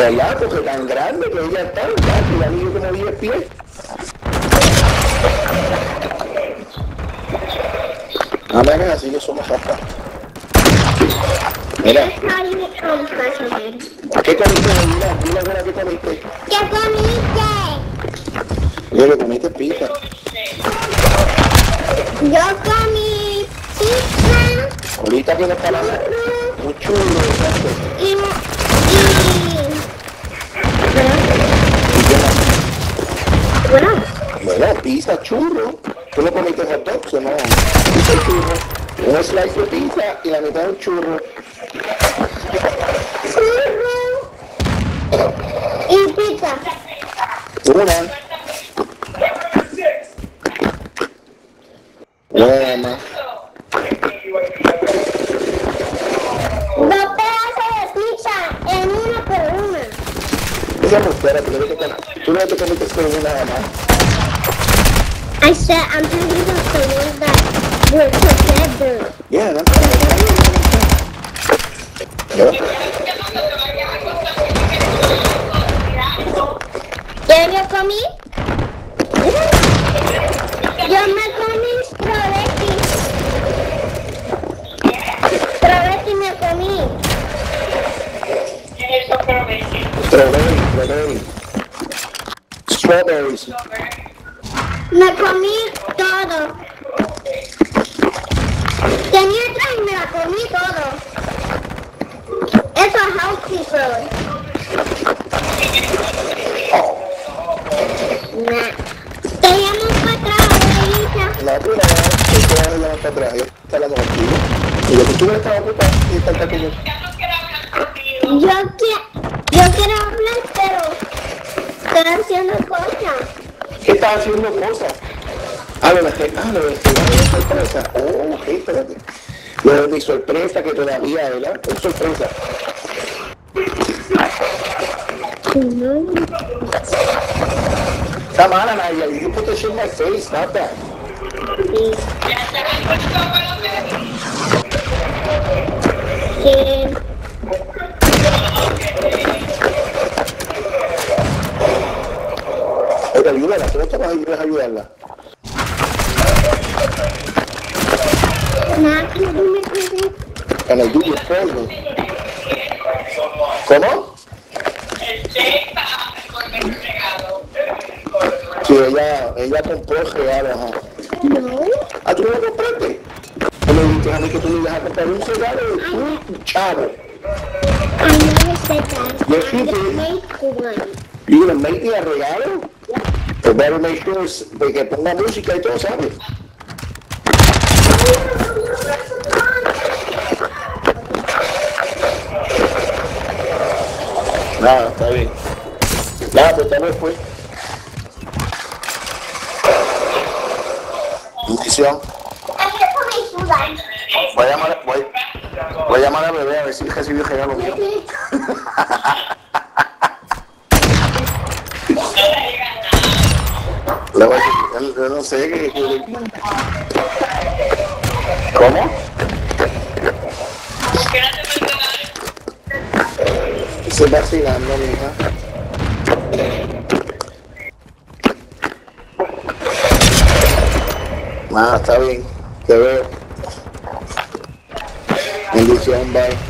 ¿Verdad? Porque tan grande que ella está, ¿verdad? Y la niña como 10 pies. Ah, mira, así que somos hasta. Mira, fascinated? ¿qué comiste? Mira, dile ahora qué comiste. ¿Qué comiste? Mira, comiste pizza. Yo comí pizza Ahorita tienes para la... Un chulo, exacto. y... Bueno, Bueno, pizza, churro. ¿Tú no comiste hot dogs no? Pizza churro. Un slice de pizza y la mitad de un churro. churro y pizza. Una. Buena. Dos pedazos de pizza en una por una. Esa mujer, pero que te- tú no te comiste solo una nada más. I said I'm talking about the ones that were together. Yeah, that's right. ¿Qué yo comí? Yo me comí strawberry. Strawberry me comí. Strawberry, strawberry. Strawberries. Me comí todo. Tenía otra y me la comí todo. Eso es healthy food. Nah. Te llamo para atrás. La otra vez que te a para atrás, yo hablando contigo. Y lo que tú estabas ocupado y está acá con yo. Yo, qui- yo quiero hablar, pero estoy haciendo cosas. ¿Qué estás haciendo cosas? Ah, lo de ah, lo de de sorpresa. Oh, ok, espérate. Lo de mi sorpresa que todavía, ¿verdad? Es sorpresa. Está mala, Naya. You put the shit in my face, not that. Que ayudarla. polvo. ¿Cómo? Sí, ella, ella compró. No. Ah, ¿tú no lo compraste? Tú me dijiste a mí que tú me ibas a comprar un regalo de tu chavo. I never said that. Yes, you did. make one. You gonna make me a regalo? Pues better make sure de que ponga música y todo, ¿sabes? Nada, está bien. Nada, pues tal vez fue. Bendición. Voy a llamar, voy, voy a llamar a bebé a ver si recibió regalo mío. Yo no sé qué. ¿Cómo? Estoy vacilando, mija. Ah, está bien. Te veo. Bendición, bye.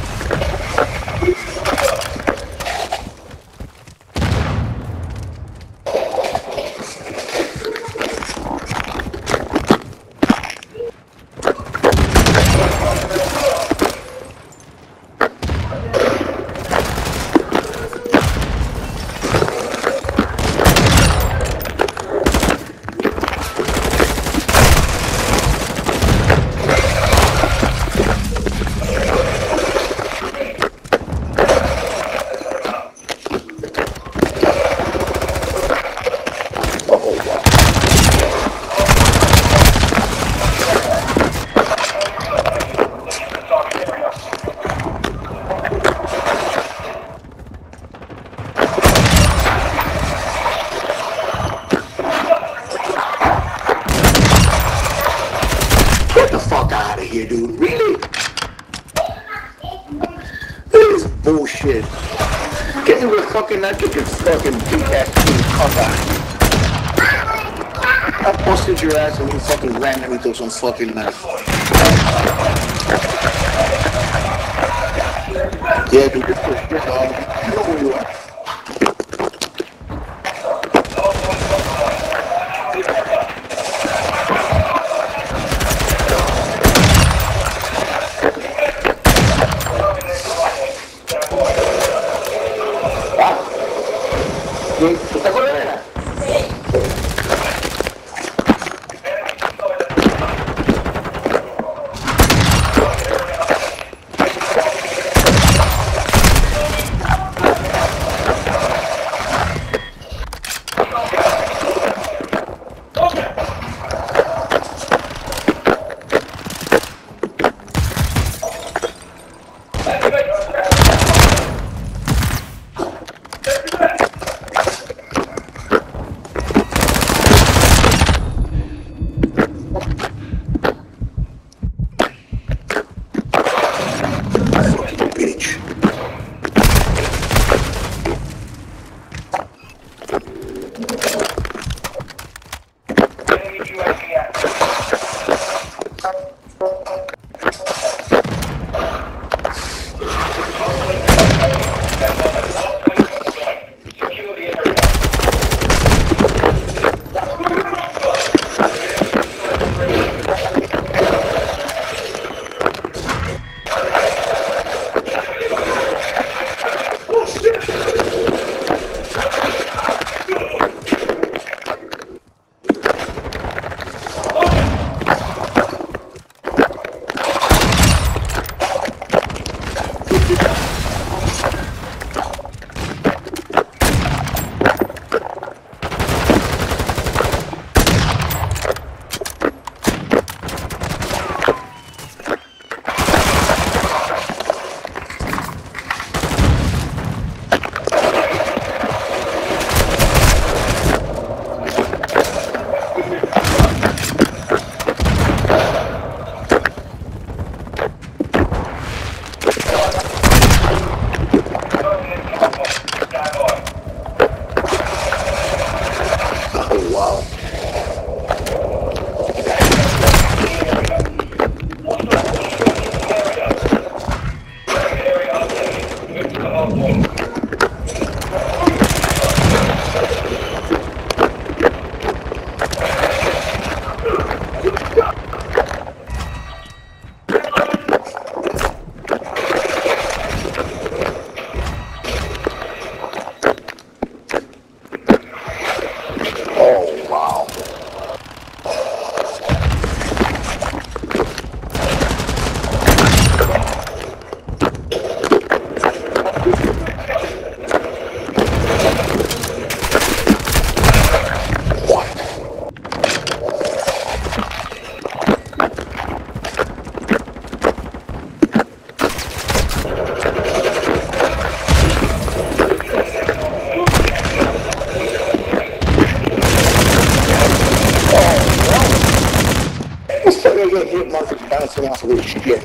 here, dude. Really? This is bullshit. Get into with fucking, that get your fucking big ass cover. I busted your ass and you fucking randomly threw some fucking knife. Yeah, dude, this is, this is, you know who you are.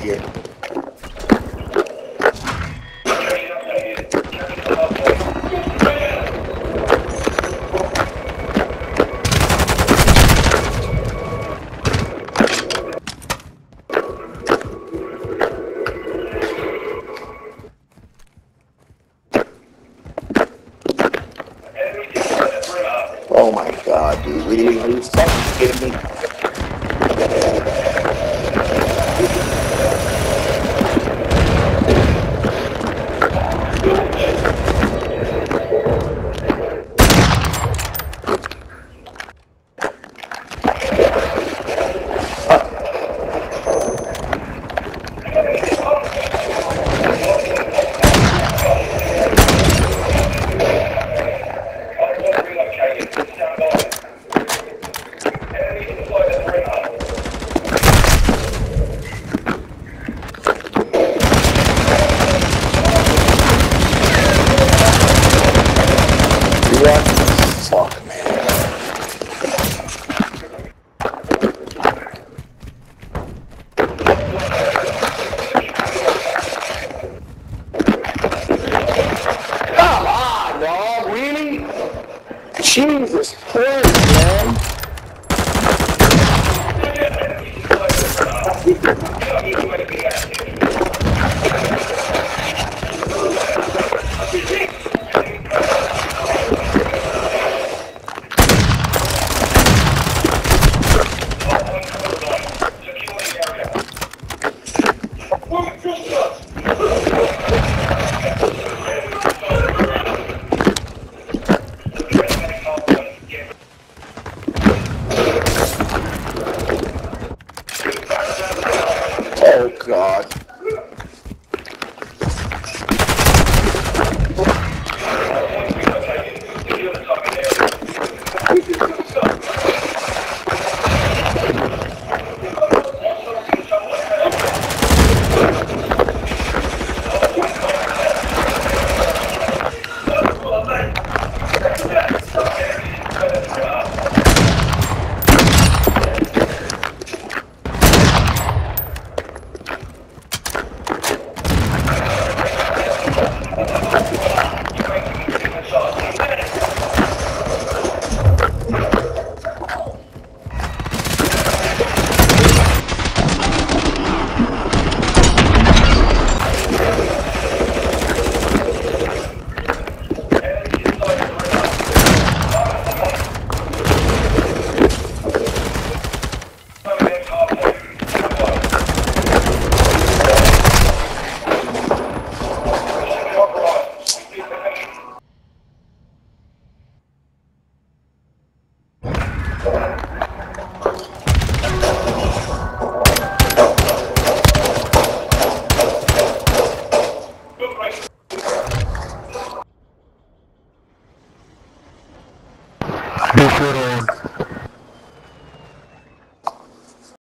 here. Oh my god, dude. Are you fucking kidding me?